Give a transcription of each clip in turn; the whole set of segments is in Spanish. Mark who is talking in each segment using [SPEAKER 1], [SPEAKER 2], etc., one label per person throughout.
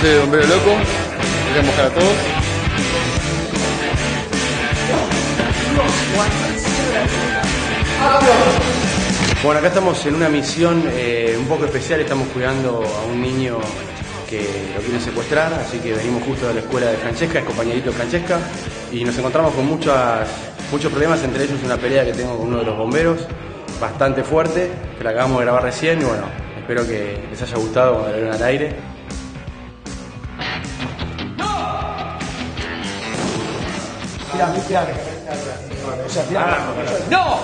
[SPEAKER 1] soy el bombero loco, voy a mojar a todos.
[SPEAKER 2] Bueno, acá estamos en una misión eh, un poco especial, estamos cuidando a un niño que lo quieren secuestrar, así que venimos justo de la escuela de Francesca, es compañerito de Francesca, y nos encontramos con muchas, muchos problemas, entre ellos una pelea que tengo con uno de los bomberos, bastante fuerte, que la acabamos de grabar recién, y bueno, espero que les haya gustado cuando vieron al aire.
[SPEAKER 3] ¡No!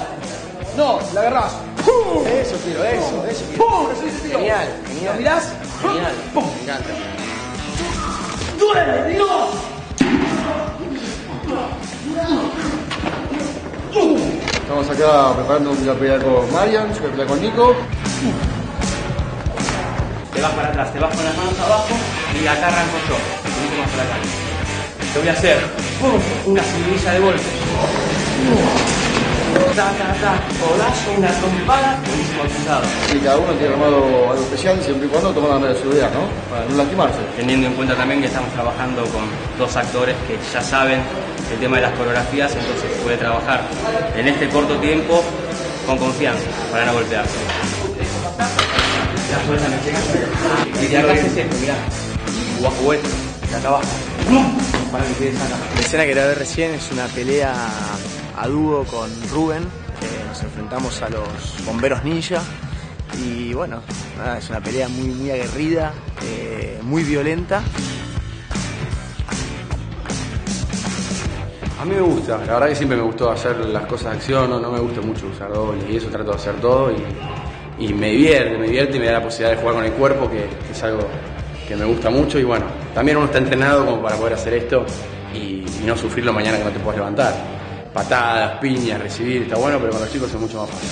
[SPEAKER 3] ¡No! ¡La agarrás! ¡Pum! Eso, tiro, eso, eso. ¡Pum! Eso dice tiro.
[SPEAKER 2] Genial,
[SPEAKER 3] ¿Lo
[SPEAKER 2] genial.
[SPEAKER 3] mirás?
[SPEAKER 2] Genial,
[SPEAKER 3] ¡Pum!
[SPEAKER 2] me encanta.
[SPEAKER 3] ¡Duele, Dios!
[SPEAKER 1] Estamos acá preparando una pelea con Marian, una pelea con Nico.
[SPEAKER 4] Te vas para atrás, te vas con las manos abajo y acá arranco yo. Un poquito más para acá. Te voy a hacer ¡pum! una seguidilla de golpes. Ta, ta, ta, colazo, una trompada, buenísimo cruzado.
[SPEAKER 1] Y cada uno tiene armado algo especial, siempre y cuando toman la medida de seguridad, ¿no? Para no lastimarse.
[SPEAKER 4] Teniendo en cuenta también que estamos trabajando con dos actores que ya saben el tema de las coreografías, entonces puede trabajar en este corto tiempo con confianza para no golpearse. La fuerza me llega. Esto, mirá. Acá abajo. Para que quedes acá.
[SPEAKER 5] La escena que grabé recién es una pelea a dúo con Rubén. eh, nos enfrentamos a los bomberos ninja. Y bueno, nada, es una pelea muy, muy aguerrida, eh, muy violenta.
[SPEAKER 2] A mí me gusta, la verdad que siempre me gustó hacer las cosas de acción, no, no me gusta mucho usar doble y eso trato de hacer todo y, y me divierte, me divierte y me da la posibilidad de jugar con el cuerpo, que, es algo que me gusta mucho y bueno, también uno está entrenado como para poder hacer esto y, y no sufrirlo mañana que no te puedas levantar. Patadas, piñas, recibir, está bueno, pero con los chicos es mucho más fácil.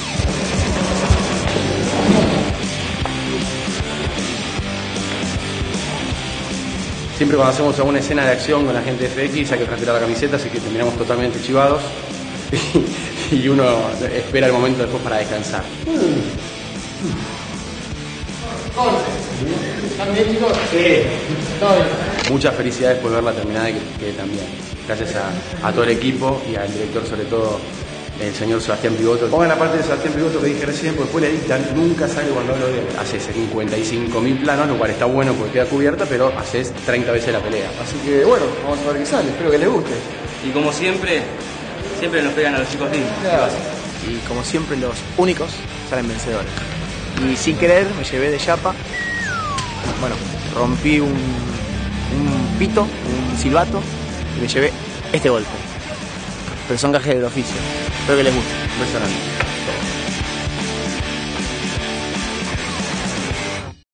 [SPEAKER 2] Siempre cuando hacemos alguna escena de acción con la gente de FX hay que transpirar la camiseta, así que terminamos totalmente chivados y uno espera el momento después para descansar. Muchas felicidades por verla terminada y que quede también. Gracias a, a todo el equipo y al director, sobre todo el señor Sebastián Pivoto. Pongan la parte de Sebastián Pivoto que dije recién, porque después le editan, nunca sale cuando hablo de él. Haces 55.000 planos, lo cual está bueno porque queda cubierta, pero haces 30 veces la pelea.
[SPEAKER 1] Así que bueno, vamos a ver qué sale, espero que les guste.
[SPEAKER 4] Y como siempre, siempre nos pegan a los chicos lindos. ¿Qué pasa?
[SPEAKER 5] Y como siempre, los únicos salen vencedores. Y sin querer, me llevé de chapa. Bueno, rompí un, un pito, un silbato, y me llevé este golpe. Pero son gajes del oficio. Espero que les guste.
[SPEAKER 2] Grande.